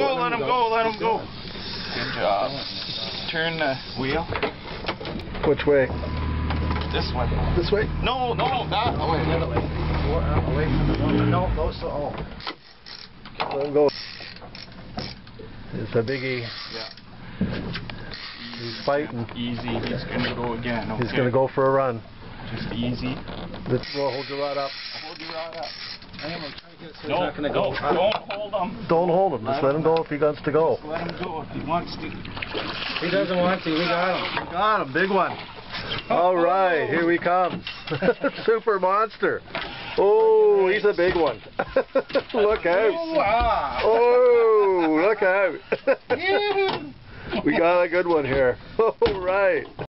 go, let him go, let him go. Good job. Turn the wheel. Which way? This way. This way? No, no, that way. The other way. Or, uh, away from the one. No, go so. Oh. Let him go. It's a biggie. Yeah. He's fighting. Easy. He's gonna go again. Okay. He's gonna go for a run. Just easy. Let's go. Hold your rod up. Hold your rod up. I am. I'm trying to get it so No, not gonna go. no, don't hold him. Don't hold him. Just let him go if he wants to go. Just let him go if he wants to. He doesn't want to. We got him. Got him. Big one. All right. Here he comes. Super monster. Oh, he's a big one. look out. Oh, look out. we got a good one here. All right.